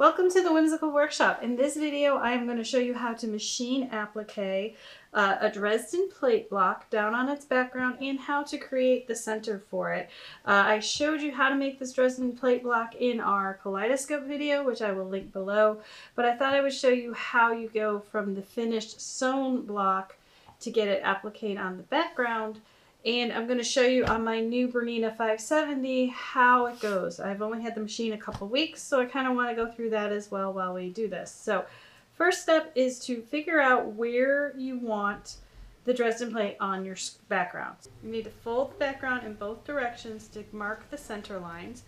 Welcome to the Whimsical Workshop. In this video, I am going to show you how to machine applique uh, a Dresden plate block down on its background and how to create the center for it. Uh, I showed you how to make this Dresden plate block in our kaleidoscope video, which I will link below, but I thought I would show you how you go from the finished sewn block to get it appliqued on the background and I'm going to show you on my new Bernina 570 how it goes. I've only had the machine a couple weeks, so I kind of want to go through that as well while we do this. So first step is to figure out where you want the Dresden plate on your background. You need to fold the background in both directions to mark the center lines.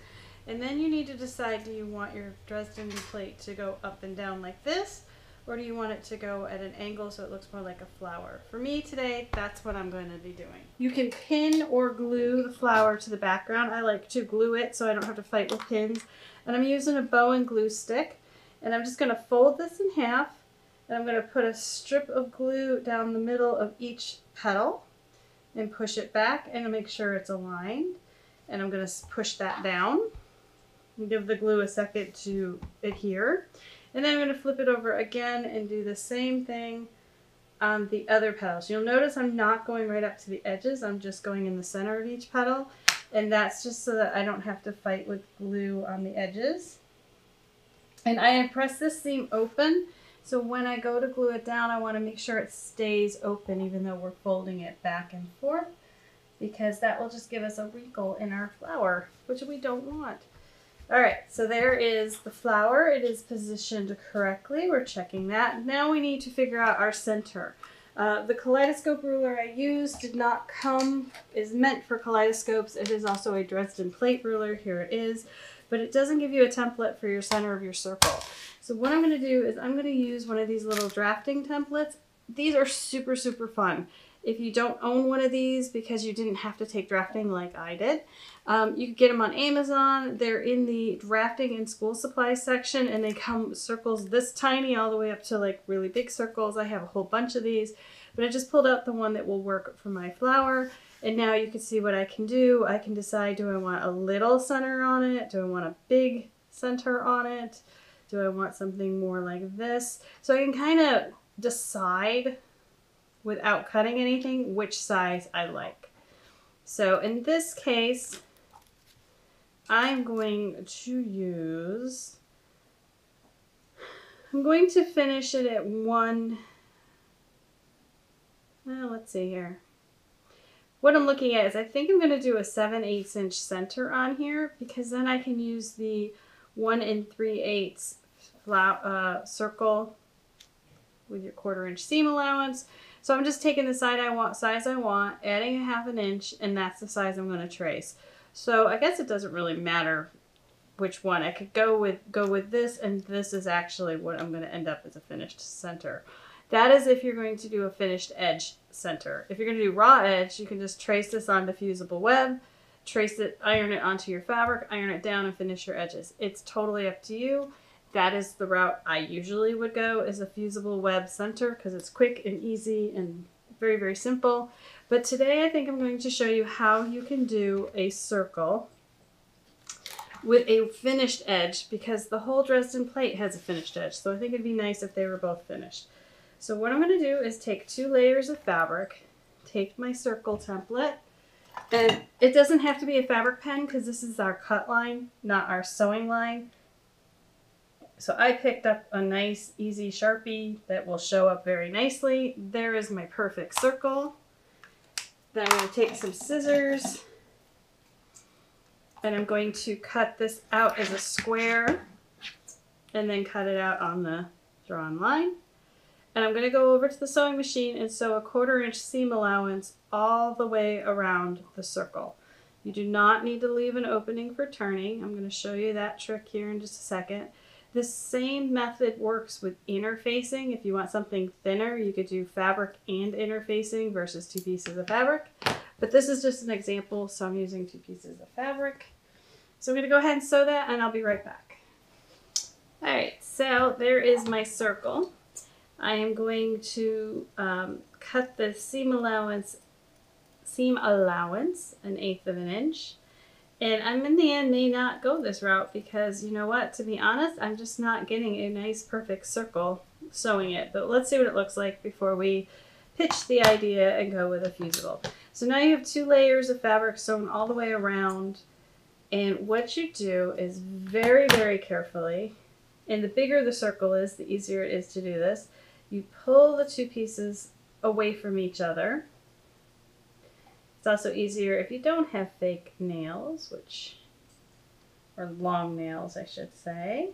And then you need to decide, do you want your Dresden plate to go up and down like this, or do you want it to go at an angle so it looks more like a flower? For me today, that's what I'm going to be doing. You can pin or glue the flower to the background. I like to glue it so I don't have to fight with pins. And I'm using a Bohin glue stick. And I'm just going to fold this in half. And I'm going to put a strip of glue down the middle of each petal and push it back and make sure it's aligned. And I'm going to push that down and give the glue a second to adhere. And then I'm going to flip it over again and do the same thing on the other petals. You'll notice I'm not going right up to the edges. I'm just going in the center of each petal. And that's just so that I don't have to fight with glue on the edges. And I press this seam open. So when I go to glue it down, I want to make sure it stays open even though we're folding it back and forth because that will just give us a wrinkle in our flower, which we don't want. All right, so there is the flower. It is positioned correctly. We're checking that. Now we need to figure out our center. Uh, the kaleidoscope ruler I used did not come, is meant for kaleidoscopes. It is also a Dresden plate ruler. Here it is. But it doesn't give you a template for your center of your circle. So what I'm going to do is I'm going to use one of these little drafting templates. These are super, super fun. If you don't own one of these because you didn't have to take drafting like I did, um, you can get them on Amazon. They're in the drafting and school supply section and they come circles this tiny all the way up to like really big circles. I have a whole bunch of these, but I just pulled out the one that will work for my flower. And now you can see what I can do. I can decide, do I want a little center on it? Do I want a big center on it? Do I want something more like this? So I can kind of decide without cutting anything which size I like. So in this case, I'm going to use, I'm going to finish it at one, well, let's see here. What I'm looking at is I think I'm going to do a 7 8 inch center on here because then I can use the 1 and 3 eighths uh, circle with your quarter inch seam allowance so I'm just taking the side I want, size I want, adding a half an inch, and that's the size I'm going to trace. So I guess it doesn't really matter which one. I could go with go with this, and this is actually what I'm going to end up as a finished center. That is if you're going to do a finished edge center. If you're going to do raw edge, you can just trace this onto fusible web, trace it, iron it onto your fabric, iron it down, and finish your edges. It's totally up to you that is the route I usually would go is a fusible web center because it's quick and easy and very, very simple. But today I think I'm going to show you how you can do a circle with a finished edge because the whole Dresden plate has a finished edge. So I think it'd be nice if they were both finished. So what I'm going to do is take two layers of fabric, take my circle template, and it doesn't have to be a fabric pen because this is our cut line, not our sewing line. So I picked up a nice easy Sharpie that will show up very nicely. There is my perfect circle. Then I'm going to take some scissors and I'm going to cut this out as a square and then cut it out on the drawn line. And I'm going to go over to the sewing machine and sew a quarter inch seam allowance all the way around the circle. You do not need to leave an opening for turning. I'm going to show you that trick here in just a second. The same method works with interfacing. If you want something thinner, you could do fabric and interfacing versus two pieces of fabric. But this is just an example, so I'm using two pieces of fabric. So I'm going to go ahead and sew that, and I'll be right back. All right, so there is my circle. I am going to um, cut the seam allowance, seam allowance an eighth of an inch And I'm in the end may not go this route because you know what, to be honest, I'm just not getting a nice perfect circle sewing it. But let's see what it looks like before we pitch the idea and go with a fusible. So now you have two layers of fabric sewn all the way around. And what you do is very, very carefully, and the bigger the circle is, the easier it is to do this, you pull the two pieces away from each other it's also easier if you don't have fake nails, which, or long nails, I should say.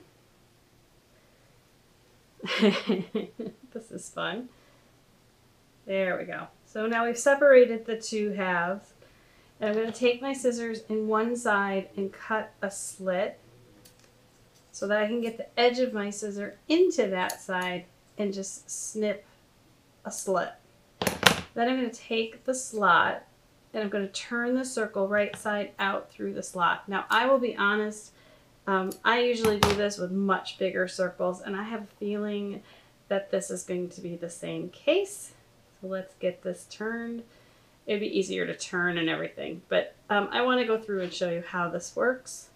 this is fun. There we go. So now we've separated the two halves. And I'm going to take my scissors in one side and cut a slit so that I can get the edge of my scissor into that side and just snip a slit. Then I'm going to take the slot and I'm going to turn the circle right side out through the slot. Now I will be honest, um, I usually do this with much bigger circles and I have a feeling that this is going to be the same case. So let's get this turned. It'd be easier to turn and everything, but um, I want to go through and show you how this works.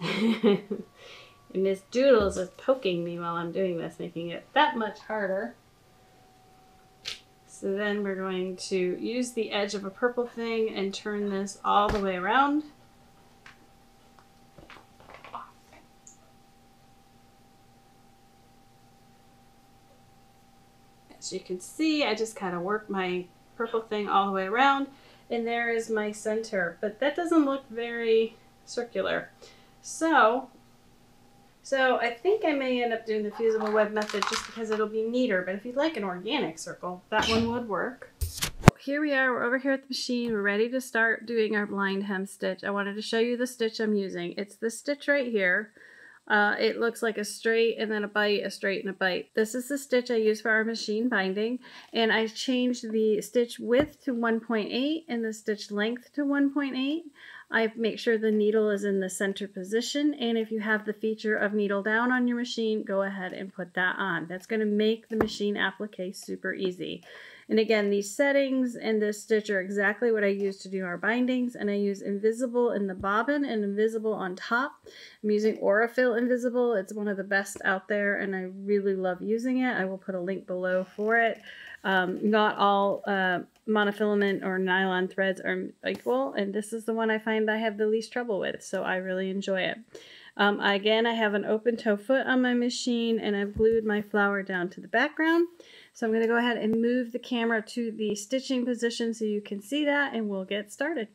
and Miss Doodles is poking me while I'm doing this, making it that much harder. So then we're going to use the edge of a purple thing and turn this all the way around. As you can see, I just kind of work my purple thing all the way around and there is my center, but that doesn't look very circular. So so I think I may end up doing the fusible web method just because it'll be neater, but if you'd like an organic circle, that one would work. Here we are, we're over here at the machine, we're ready to start doing our blind hem stitch. I wanted to show you the stitch I'm using. It's the stitch right here. Uh, it looks like a straight and then a bite, a straight and a bite. This is the stitch I use for our machine binding and I changed the stitch width to 1.8 and the stitch length to 1.8. I make sure the needle is in the center position and if you have the feature of needle down on your machine go ahead and put that on. That's going to make the machine applique super easy. And again these settings and this stitch are exactly what I use to do our bindings and I use invisible in the bobbin and invisible on top. I'm using Aurifil Invisible. It's one of the best out there and I really love using it. I will put a link below for it. Um, not all uh, monofilament or nylon threads are equal, and this is the one I find I have the least trouble with, so I really enjoy it. Um, again, I have an open toe foot on my machine, and I've glued my flower down to the background. So I'm going to go ahead and move the camera to the stitching position so you can see that, and we'll get started.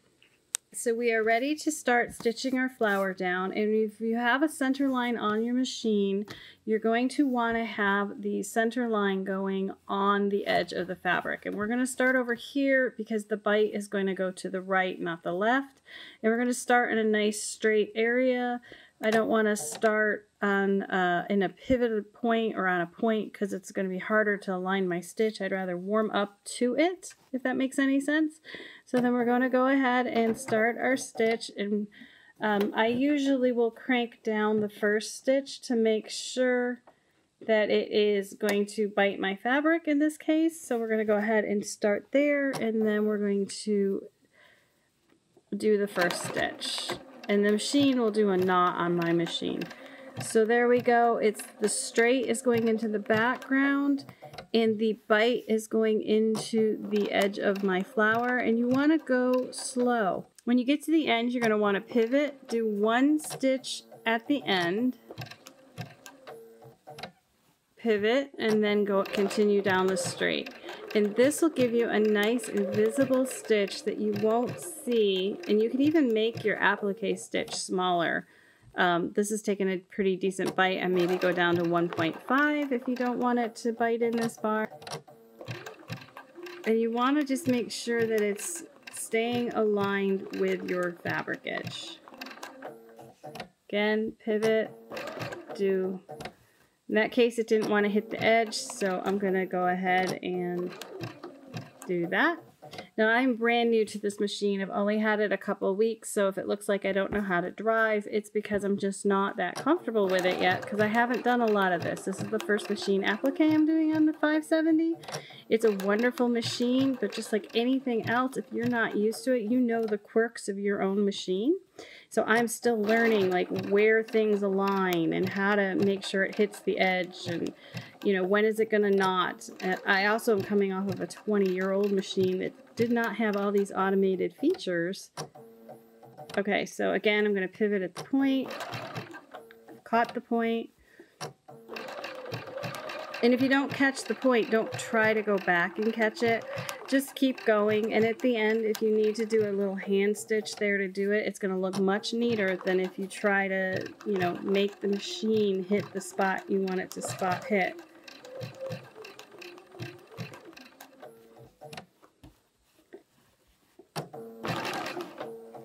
So we are ready to start stitching our flower down and if you have a center line on your machine you're going to want to have the center line going on the edge of the fabric and we're going to start over here because the bite is going to go to the right not the left and we're going to start in a nice straight area I don't want to start on uh, in a pivoted point or on a point because it's going to be harder to align my stitch. I'd rather warm up to it, if that makes any sense. So then we're going to go ahead and start our stitch. And um, I usually will crank down the first stitch to make sure that it is going to bite my fabric in this case. So we're going to go ahead and start there and then we're going to do the first stitch and the machine will do a knot on my machine. So there we go. It's the straight is going into the background and the bite is going into the edge of my flower and you want to go slow. When you get to the end, you're going to want to pivot, do one stitch at the end, pivot, and then go continue down the straight. And this will give you a nice invisible stitch that you won't see. And you can even make your applique stitch smaller. Um, this is taking a pretty decent bite and maybe go down to 1.5 if you don't want it to bite in this bar. And you want to just make sure that it's staying aligned with your fabric edge. Again, pivot, do in that case, it didn't want to hit the edge, so I'm going to go ahead and do that. Now I'm brand new to this machine. I've only had it a couple weeks, so if it looks like I don't know how to drive, it's because I'm just not that comfortable with it yet because I haven't done a lot of this. This is the first machine applique I'm doing on the 570. It's a wonderful machine, but just like anything else, if you're not used to it, you know the quirks of your own machine. So I'm still learning like where things align and how to make sure it hits the edge and you know when is it going to not. Uh, I also am coming off of a 20 year old machine that did not have all these automated features. Okay, so again, I'm going to pivot at the point, caught the point. and if you don't catch the point, don't try to go back and catch it. Just keep going. And at the end, if you need to do a little hand stitch there to do it, it's going to look much neater than if you try to, you know, make the machine hit the spot you want it to spot hit.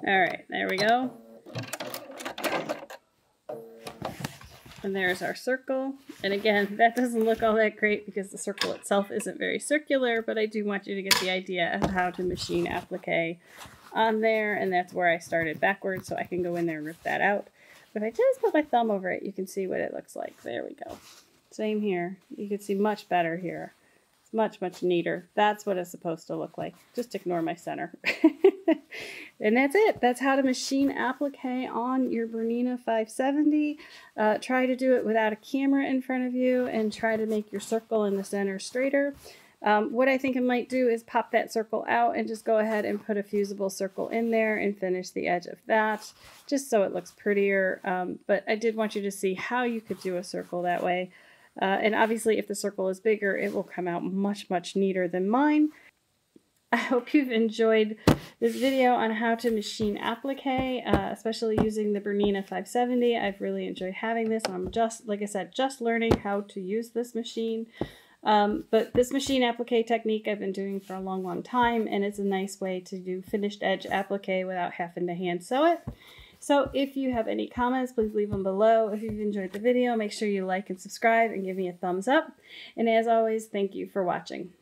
All right, there we go. And there's our circle. And again, that doesn't look all that great because the circle itself isn't very circular, but I do want you to get the idea of how to machine applique on there. And that's where I started backwards, so I can go in there and rip that out. But if I just put my thumb over it, you can see what it looks like. There we go. Same here. You can see much better here. Much, much neater. That's what it's supposed to look like. Just ignore my center. and that's it. That's how to machine applique on your Bernina 570. Uh, try to do it without a camera in front of you and try to make your circle in the center straighter. Um, what I think I might do is pop that circle out and just go ahead and put a fusible circle in there and finish the edge of that just so it looks prettier. Um, but I did want you to see how you could do a circle that way. Uh, and obviously if the circle is bigger, it will come out much, much neater than mine. I hope you've enjoyed this video on how to machine applique, uh, especially using the Bernina 570. I've really enjoyed having this. I'm just, like I said, just learning how to use this machine. Um, but this machine applique technique I've been doing for a long, long time, and it's a nice way to do finished edge applique without having to hand sew it. So if you have any comments, please leave them below. If you've enjoyed the video, make sure you like and subscribe and give me a thumbs up. And as always, thank you for watching.